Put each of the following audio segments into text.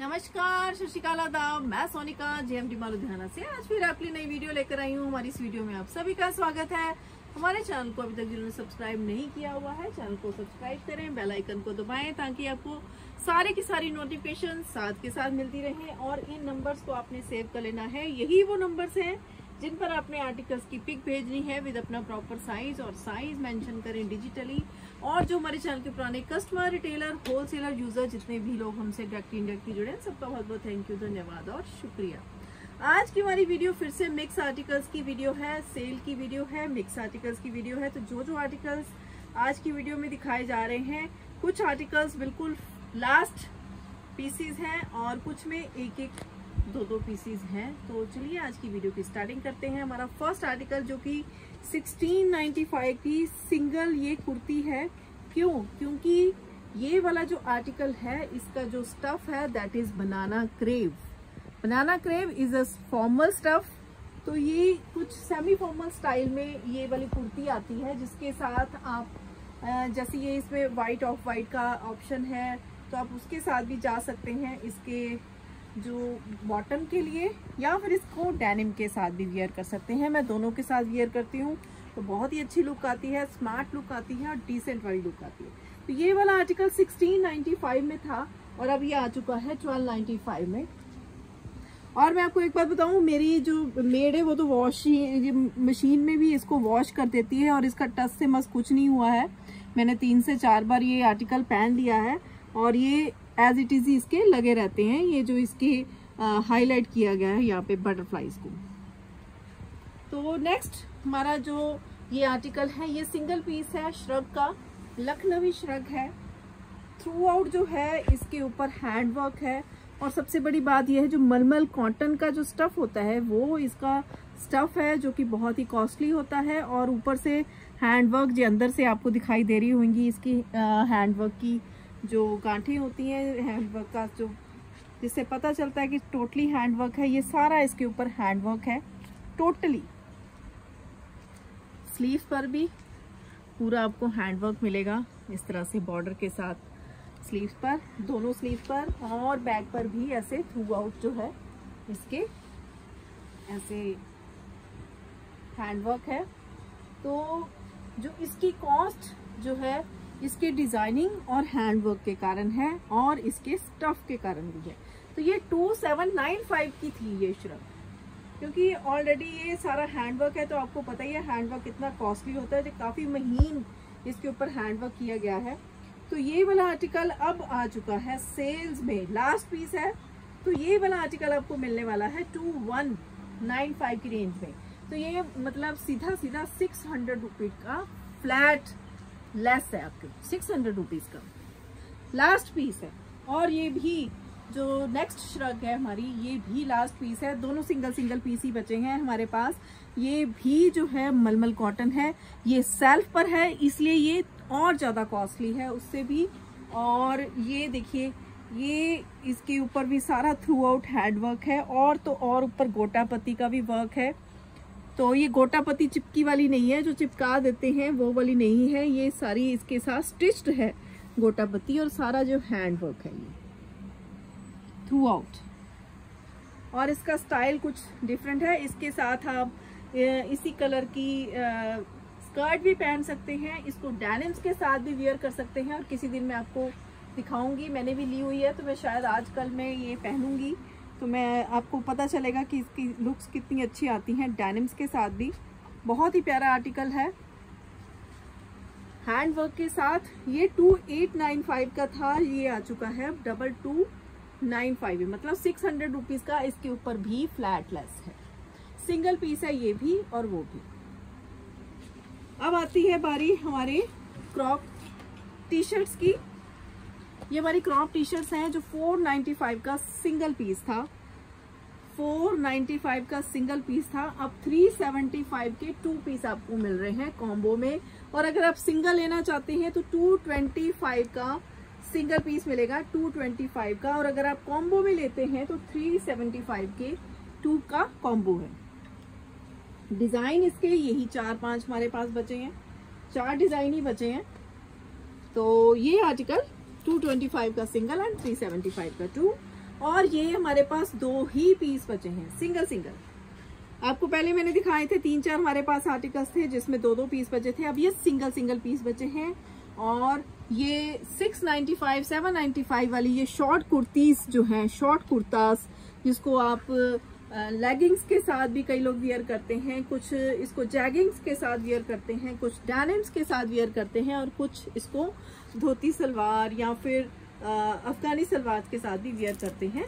नमस्कार शशिकाल मैं सोनिका, जेएमडी लुधियाना से आज फिर आपके नई वीडियो लेकर आई हूँ। हमारी इस वीडियो में आप सभी का स्वागत है। हमारे चैनल को अभी तक जिन्होंने सब्सक्राइब नहीं किया हुआ है, चैनल को सब्सक्राइब करें, बेल आइकन को दबाएँ, ताकि आपको सारे की सारी नोटिफिकेशन साथ के साथ मिलती रहे। और इन नंबर को आपने सेव कर लेना है। यही वो नंबर हैं जिन पर आपने आर्टिकल्स की पिक भेजनी है विद अपना प्रॉपर साइज़ और साइज़ मेंशन करें डिजिटली और जो हमारे चैनल के पुराने कस्टमर रिटेलर होलसेलर यूज़र जितने भी लोग हमसे डायरेक्टली इंडायरेक्टली जुड़े हैं, सबका बहुत बहुत थैंक यू धन्यवाद और शुक्रिया। आज की हमारी वीडियो फिर से मिक्स आर्टिकल्स की वीडियो है सेल की वीडियो है मिक्स आर्टिकल्स की वीडियो है। तो जो जो आर्टिकल्स आज की वीडियो में दिखाए जा रहे हैं, कुछ आर्टिकल्स बिल्कुल लास्ट पीसीज हैं और कुछ में एक एक दो दो पीसीज हैं। तो चलिए आज की वीडियो की स्टार्टिंग करते हैं। हमारा फ़र्स्ट आर्टिकल जो कि 1695 की सिंगल ये कुर्ती है। क्यों? क्योंकि ये वाला जो आर्टिकल है, इसका जो स्टफ़ है that is banana crepe banana crepe is a formal stuff तो ये कुछ सेमी फॉर्मल स्टाइल में ये वाली कुर्ती आती है, जिसके साथ आप जैसे ये इसमें वाइट ऑफ़ वाइट का ऑप्शन है तो आप उसके साथ भी जा सकते हैं। इसके जो बॉटम के लिए या फिर इसको डेनिम के साथ भी वियर कर सकते हैं। मैं दोनों के साथ वियर करती हूँ। तो बहुत ही अच्छी लुक आती है स्मार्ट लुक आती है और डिसेंट वाली लुक आती है। तो ये वाला आर्टिकल 1695 में था और अब ये आ चुका है 1295 में। और मैं आपको एक बात बताऊँ, मेरी जो मेड है वो तो वॉश मशीन में भी इसको वॉश कर देती है और इसका टच से मस कुछ नहीं हुआ है। मैंने तीन से चार बार ये आर्टिकल पहन लिया है और ये एज इट इज़ इसके लगे रहते हैं। ये जो इसके हाईलाइट किया गया है यहाँ पे बटरफ्लाईज को। तो नेक्स्ट हमारा जो ये आर्टिकल है, ये सिंगल पीस है श्रग का। लखनवी श्रग है। थ्रू आउट जो है, इसके ऊपर हैंड वर्क है। और सबसे बड़ी बात यह है, जो मलमल कॉटन का जो स्टफ़ होता है, वो इसका स्टफ़ है, जो कि बहुत ही कॉस्टली होता है। और ऊपर से हैंडवर्क जो अंदर से आपको दिखाई दे रही होंगी, इसकी हैंडवर्क की जो गांठें होती हैं हैंडवर्क का जो, जिससे पता चलता है कि टोटली हैंडवर्क है, ये सारा इसके ऊपर हैंडवर्क है टोटली स्लीव पर भी पूरा आपको हैंडवर्क मिलेगा, इस तरह से बॉर्डर के साथ। स्लीव पर, दोनों स्लीव पर, और बैक पर भी ऐसे थ्रू आउट जो है, इसके ऐसे हैंडवर्क है। तो जो इसकी कॉस्ट जो है इसके डिज़ाइनिंग और हैंडवर्क के कारण है और इसके स्टफ़ के कारण भी है। तो ये 2795 की थी ये श्रग क्योंकि ऑलरेडी ये सारा हैंडवर्क है तो आपको पता ही है हैंडवर्क कितना कॉस्टली होता है जो काफ़ी महीन इसके ऊपर हैंडवर्क किया गया है। तो ये वाला आर्टिकल अब आ चुका है सेल्स में। लास्ट पीस है। तो ये वाला आर्टिकल आपको मिलने वाला है टू वन नाइन फाइव की रेंज में। तो ये मतलब सीधा सीधा सिक्स हंड्रेड रुपीज़ का फ्लैट लेस है आपके। सिक्स हंड्रेड रुपीज़ का लास्ट पीस है। और ये भी जो नेक्स्ट श्रग है हमारी, ये भी लास्ट पीस है। दोनों सिंगल सिंगल पीस ही बचे हैं हमारे पास। ये भी जो है मलमल कॉटन है। ये सेल्फ पर है, इसलिए ये और ज़्यादा कॉस्टली है उससे भी। और ये देखिए, ये इसके ऊपर भी सारा थ्रू आउट हैंड वर्क है। और तो और ऊपर गोटा पत्ती का भी वर्क है। तो ये गोटापति चिपकी वाली नहीं है, जो चिपका देते हैं, वो वाली नहीं है। ये सारी इसके साथ स्टिच्ड है गोटा पत्ती और सारा जो हैंड वर्क है ये। थ्रू आउट और इसका स्टाइल कुछ डिफरेंट है। इसके साथ आप इसी कलर की स्कर्ट भी पहन सकते हैं। इसको डेनिम्स के साथ भी वियर कर सकते हैं। और किसी दिन मैं आपको दिखाऊँगी। मैंने भी ली हुई है तो मैं शायद आजकल मैं ये पहनूँगी। तो मैं आपको पता चलेगा कि इसकी लुक्स कितनी अच्छी आती हैं डेनिम्स के साथ भी। बहुत ही प्यारा आर्टिकल है। हैंड वर्क के साथ, ये टू एट नाइन फाइव का था, ये आ चुका है डबल टू नाइन फाइव मतलब सिक्स हंड्रेड रुपीज़ का इसके ऊपर भी फ्लैट लेस है। सिंगल पीस है ये भी और वो भी। अब आती है बारी हमारे क्रॉप टी शर्ट्स की। ये हमारी क्रॉप टी शर्ट्स हैं जो 495 का सिंगल पीस था। 495 का सिंगल पीस था। अब 375 के टू पीस आपको मिल रहे हैं कॉम्बो में। और अगर आप सिंगल लेना चाहते हैं तो 225 का सिंगल पीस मिलेगा 225 का। और अगर आप कॉम्बो में लेते हैं तो 375 के टू का कॉम्बो है। डिज़ाइन इसके यही चार पाँच हमारे पास बचे हैं। चार डिज़ाइन ही बचे हैं। तो ये आर्टिकल 225 का सिंगल एंड 375 का टू और ये हमारे पास दो ही पीस बचे हैं सिंगल सिंगल आपको पहले मैंने दिखाए थे, तीन चार हमारे पास आर्टिकल्स थे जिसमें दो दो पीस बचे थे, अब ये सिंगल सिंगल पीस बचे हैं. और ये 695 795 वाली ये शॉर्ट कुर्तीज जो हैं शॉर्ट कुर्तास, जिसको आप लेगिंग्स के साथ भी कई लोग वियर करते हैं, कुछ इसको जैगिंग्स के साथ वियर करते हैं, कुछ डैनिम्स के साथ वियर करते हैं और कुछ इसको धोती सलवार या फिर अफगानी सलवार के साथ भी वियर करते हैं।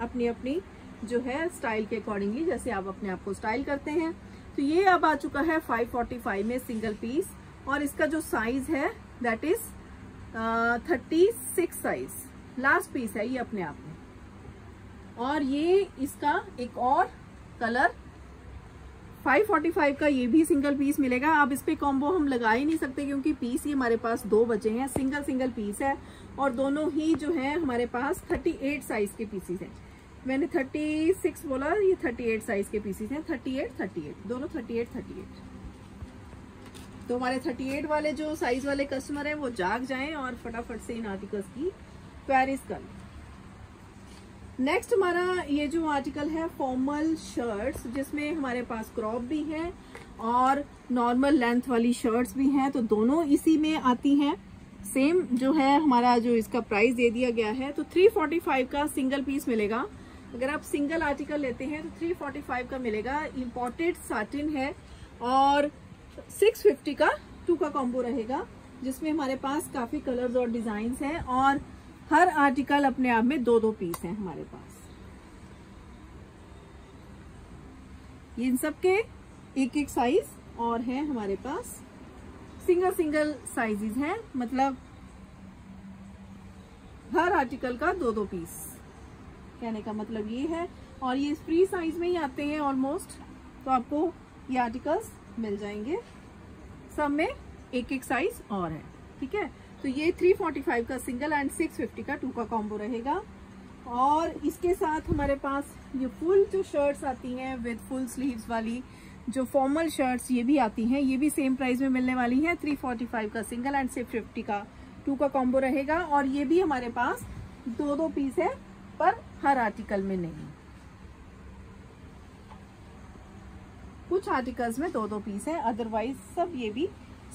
अपनी अपनी जो है स्टाइल के अकॉर्डिंगली जैसे आप अपने आप को स्टाइल करते हैं। तो ये अब आ चुका है 545 में सिंगल पीस और इसका जो साइज़ है that is thirty six size last piece है ये अपने आप में। और ये इसका एक और कलर 545 का ये भी सिंगल पीस मिलेगा। अब इस पर कॉम्बो हम लगा ही नहीं सकते क्योंकि पीस ही हमारे पास दो बचे हैं। सिंगल सिंगल पीस है और दोनों ही जो है हमारे पास 38 साइज़ के पीसीस हैं। मैंने 36 बोला, ये 38 साइज़ के पीसीस हैं। 38 38 दोनों 38 38 तो हमारे 38 वाले जो साइज़ वाले कस्टमर हैं, वो जाग जाएँ और फटाफट से इन आर्टिकल्स की क्वेरीज कर लें। नेक्स्ट हमारा ये जो आर्टिकल है फॉर्मल शर्ट्स जिसमें हमारे पास क्रॉप भी है और नॉर्मल लेंथ वाली शर्ट्स भी हैं तो दोनों इसी में आती हैं। सेम जो है, हमारा जो इसका प्राइस दे दिया गया है तो 345 का सिंगल पीस मिलेगा। अगर आप सिंगल आर्टिकल लेते हैं तो 345 का मिलेगा। इम्पोर्टेड साटिन है और 650 का टू का कॉम्बो रहेगा, जिसमें हमारे पास काफ़ी कलर्स और डिज़ाइन हैं और हर आर्टिकल अपने आप में दो दो पीस हैं हमारे पास। इन सब के एक एक साइज़ और है हमारे पास। सिंगल सिंगल साइजेस हैं मतलब हर आर्टिकल का दो दो पीस कहने का मतलब ये है, और ये फ्री साइज़ में ही आते हैं ऑलमोस्ट तो आपको ये आर्टिकल्स मिल जाएँगे। सब में एक एक साइज़ और है, ठीक है? तो ये 345 का सिंगल एंड 650 का टू का कॉम्बो रहेगा। और इसके साथ हमारे पास ये फुल जो शर्ट्स आती हैं विद फुल स्लीव्स वाली, जो फॉर्मल शर्ट्स ये भी आती हैं, ये भी सेम प्राइस में मिलने वाली हैं 345 का सिंगल एंड 650 का टू का कॉम्बो रहेगा। और ये भी हमारे पास दो दो पीस है, पर हर आर्टिकल में नहीं। कुछ आर्टिकल्स में दो दो पीस है अदरवाइज़ सब ये भी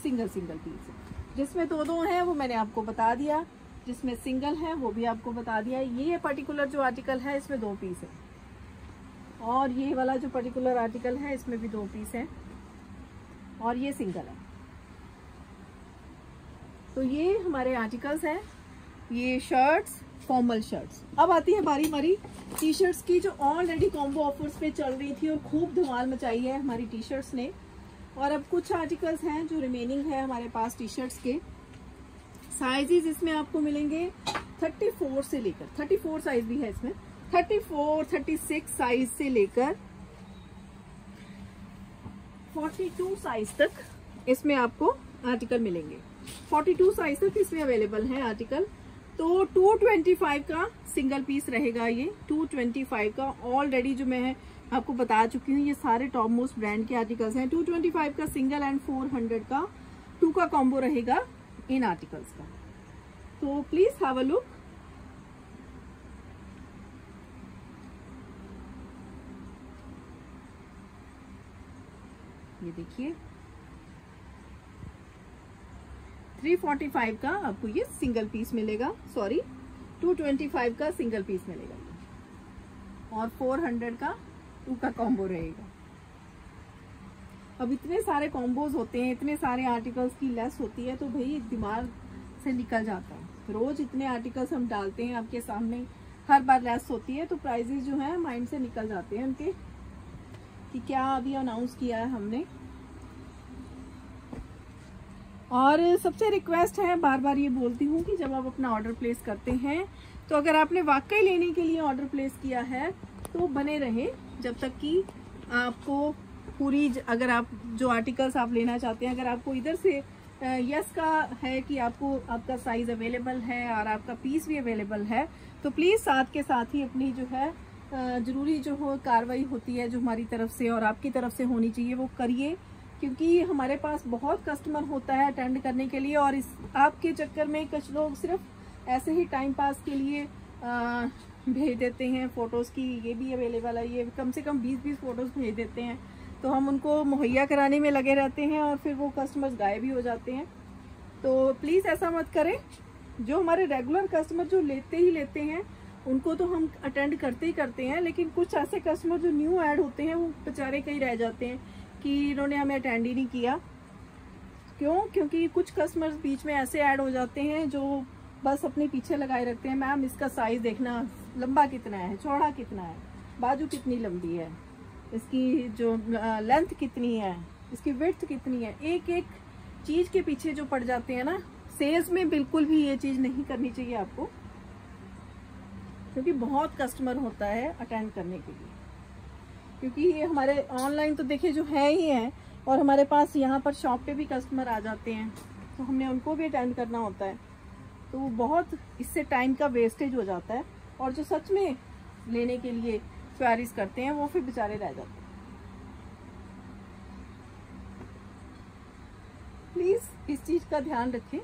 सिंगल सिंगल पीस है। जिसमें दो दो हैं, वो मैंने आपको बता दिया। जिसमें सिंगल है, वो भी आपको बता दिया। ये पर्टिकुलर जो आर्टिकल है, इसमें दो पीस है। और ये वाला जो पर्टिकुलर आर्टिकल है, इसमें भी दो पीस है। और ये सिंगल है। तो ये हमारे आर्टिकल्स हैं। ये शर्ट्स फॉर्मल शर्ट्स अब आती है बारी बारी टी शर्ट्स की, जो ऑलरेडी कॉम्बो ऑफर्स पे चल रही थी और खूब धमाल मचाई है हमारी टी शर्ट्स ने। और अब कुछ आर्टिकल्स हैं जो रिमेनिंग है हमारे पास टी शर्ट्स के। साइजेस इसमें आपको मिलेंगे 34 से लेकर 34 साइज़ भी है इसमें 34, 36 साइज़ से लेकर 42 साइज़ तक इसमें आपको आर्टिकल मिलेंगे। 42 साइज़ तक इसमें अवेलेबल है आर्टिकल तो 225 का सिंगल पीस रहेगा ये 225 का ऑलरेडी जो मैं आपको बता चुकी हूँ, ये सारे टॉप मोस्ट ब्रांड के आर्टिकल्स हैं। 225 का सिंगल एंड 400 का टू का कॉम्बो रहेगा इन आर्टिकल्स का। तो प्लीज़ हैव अ लुक ये देखिए। 345 का आपको ये सिंगल पीस मिलेगा। सॉरी 225 का सिंगल पीस मिलेगा। और 400 का टू का कॉम्बो रहेगा। अब इतने सारे कॉम्बोज होते हैं, इतने सारे आर्टिकल्स की लेस होती है तो भाई दिमाग से निकल जाता है। रोज इतने आर्टिकल्स हम डालते हैं, आपके सामने हर बार लेस होती है तो प्राइजेस जो है माइंड से निकल जाते हैं उनके कि क्या अभी अनाउंस किया है हमने। और सबसे रिक्वेस्ट है बार बार ये बोलती हूँ कि जब आप अपना ऑर्डर प्लेस करते हैं तो अगर आपने वाकई लेने के लिए ऑर्डर प्लेस किया है तो बने रहे जब तक कि आपको पूरी अगर आप जो आर्टिकल्स आप लेना चाहते हैं, अगर आपको इधर से यस का है कि आपको, आपका साइज़ अवेलेबल है और आपका पीस भी अवेलेबल है तो प्लीज़ साथ के साथ ही अपनी जो है ज़रूरी जो हो, कार्रवाई होती है जो हमारी तरफ़ से और आपकी तरफ़ से होनी चाहिए, वो करिए। क्योंकि हमारे पास बहुत कस्टमर होता है अटेंड करने के लिए और इस, आपके चक्कर में कुछ लोग सिर्फ़ ऐसे ही टाइम पास के लिए भेज देते हैं फ़ोटोज़ की, ये भी अवेलेबल है, ये कम से कम 20-20 फ़ोटोज़ भेज देते हैं। तो हम उनको मुहैया कराने में लगे रहते हैं और फिर वो कस्टमर्स गायब भी हो जाते हैं। तो प्लीज़ ऐसा मत करें। जो हमारे रेगुलर कस्टमर जो लेते ही लेते हैं, उनको तो हम अटेंड करते ही करते हैं, लेकिन कुछ ऐसे कस्टमर जो न्यू ऐड होते हैं, वो बेचारे कहीं रह जाते हैं कि इन्होंने हमें अटेंड ही नहीं किया। क्यों? क्योंकि कुछ कस्टमर्स बीच में ऐसे ऐड हो जाते हैं जो बस अपने पीछे लगाए रखते हैं। मैम, इसका साइज़ देखना, लंबा कितना है, चौड़ा कितना है? बाजू कितनी लंबी है? इसकी जो लेंथ कितनी है? इसकी विथ कितनी है? एक एक चीज़ के पीछे जो पड़ जाते हैं ना सेल्स में बिल्कुल भी ये चीज़ नहीं करनी चाहिए आपको, क्योंकि बहुत कस्टमर होता है अटेंड करने के लिए। क्योंकि ये हमारे ऑनलाइन तो देखिए जो है ही है, और हमारे पास यहाँ पर शॉप पे भी कस्टमर आ जाते हैं तो हमने उनको भी अटेंड करना होता है। तो वो बहुत इससे टाइम का वेस्टेज हो जाता है और जो सच में लेने के लिए क्वारीज करते हैं, वो फिर बेचारे रह जाते हैं। प्लीज़ इस चीज़ का ध्यान रखें।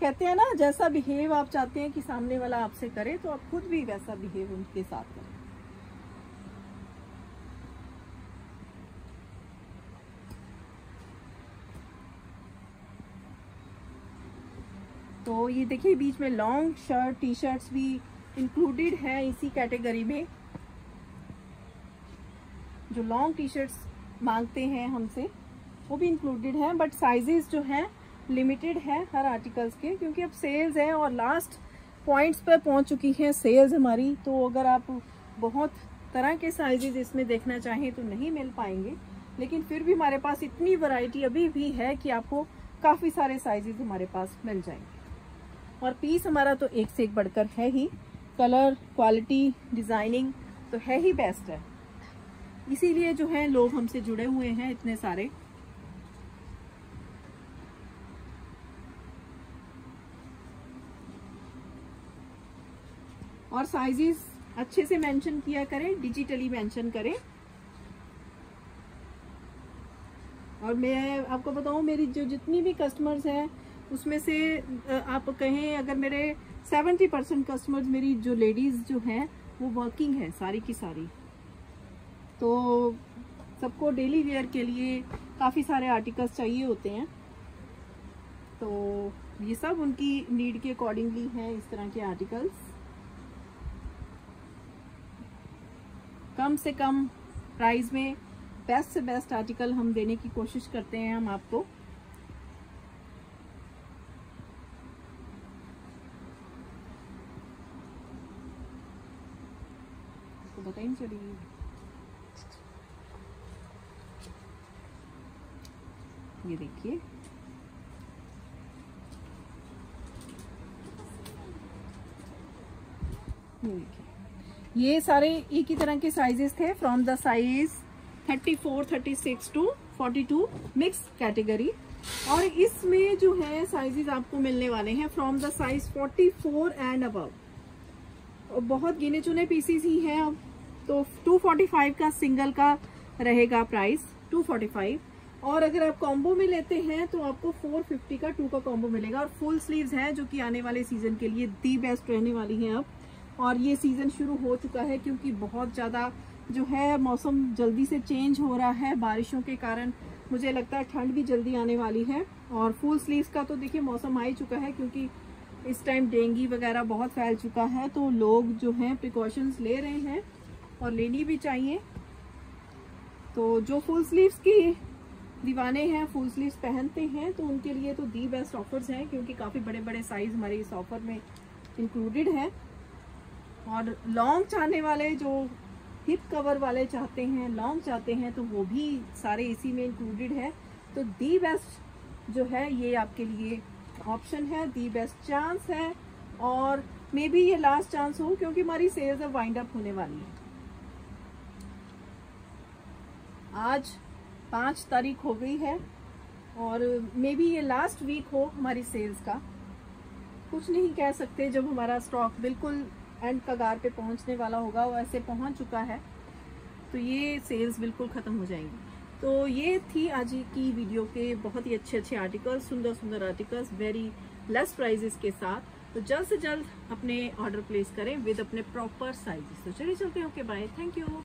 कहते हैं ना, जैसा बिहेव आप चाहते हैं कि सामने वाला आपसे करे तो आप खुद भी वैसा बिहेव उनके साथ करें। तो ये देखिए, बीच में लॉन्ग शर्ट टी शर्ट्स भी इंक्लूडेड है इसी कैटेगरी में। जो लॉन्ग टी शर्ट्स मांगते हैं हमसे, वो भी इंक्लूडेड है बट साइजेस जो हैं लिमिटेड है हर आर्टिकल्स के, क्योंकि अब सेल्स है और लास्ट पॉइंट्स पर पहुँच चुकी है सेल्स हमारी। तो अगर आप बहुत तरह के साइजेस इसमें देखना चाहें तो नहीं मिल पाएँगे। लेकिन फिर भी हमारे पास इतनी वैरायटी अभी भी है कि आपको काफ़ी सारे साइजेस हमारे पास मिल जाएँगे। और पीस हमारा तो एक से एक बढ़कर है ही। कलर क्वालिटी डिज़ाइनिंग तो है ही बेस्ट है। इसीलिए जो है, लोग हमसे जुड़े हुए हैं इतने सारे। और साइजेस अच्छे से मेंशन किया करें डिजिटली मेंशन करें। और मैं आपको बताऊँ, मेरी जो जितनी भी कस्टमर्स हैं उसमें से आप कहें, अगर मेरे 70 परसेंट कस्टमर्स मेरी जो लेडीज़ जो हैं, वो वर्किंग है, सारी की सारी। तो सबको डेली वेयर के लिए काफ़ी सारे आर्टिकल्स चाहिए होते हैं। तो ये सब उनकी नीड के अकॉर्डिंगली हैं, इस तरह के आर्टिकल्स कम से कम प्राइस में बेस्ट से बेस्ट आर्टिकल हम देने की कोशिश करते हैं हम आपको। तो बताइए चलिए ये देखिए ये सारे एक ही तरह के साइजेस थे from the size 34, 36 to 42 mix category और इसमें जो है साइजेस आपको मिलने वाले हैं from the size 44 and above बहुत गिने चुने पीसीस ही हैं अब। तो 245 का सिंगल का रहेगा प्राइस 245 और अगर आप कॉम्बो में लेते हैं तो आपको 450 का टू का कॉम्बो मिलेगा। और फुल स्लीव्स हैं, जो कि आने वाले सीज़न के लिए दी बेस्ट रहने वाली हैं अब। और ये सीज़न शुरू हो चुका है, क्योंकि बहुत ज़्यादा जो है मौसम जल्दी से चेंज हो रहा है बारिशों के कारण। मुझे लगता है ठंड भी जल्दी आने वाली है। और फुल स्लीव्स का तो देखिए मौसम आ ही चुका है, क्योंकि इस टाइम डेंगी वगैरह बहुत फैल चुका है तो लोग जो हैं प्रिकॉशंस ले रहे हैं। और लेनी भी चाहिए। तो जो फुल स्लीव्स की दीवाने हैं फुल स्लीव्स पहनते हैं तो उनके लिए तो दी बेस्ट ऑफर्स हैं, क्योंकि काफ़ी बड़े बड़े साइज़ हमारे इस ऑफ़र में इंक्लूडेड हैं। और लॉन्ग चाहने वाले जो हिप कवर वाले चाहते हैं लॉन्ग चाहते हैं तो वो भी सारे इसी में इंक्लूडेड है। तो दी बेस्ट जो है, ये आपके लिए ऑप्शन है दी बेस्ट चांस है। और मे बी ये लास्ट चांस हो, क्योंकि हमारी सेल्स अब वाइंड अप होने वाली है। आज पाँच तारीख हो गई है और मे बी ये लास्ट वीक हो हमारी सेल्स का। कुछ नहीं कह सकते जब हमारा स्टॉक बिल्कुल एंड कगार पे पहुँचने वाला होगा, वो ऐसे पहुँच चुका है तो ये सेल्स बिल्कुल ख़त्म हो जाएँगी। तो ये थी आज की वीडियो के बहुत ही अच्छे अच्छे आर्टिकल्स सुंदर सुंदर आर्टिकल्स वेरी लेस प्राइजेस के साथ। तो जल्द से जल्द अपने ऑर्डर प्लेस करें विद अपने प्रॉपर साइजेस तो चलिए चलते हैं। Okay bye thank you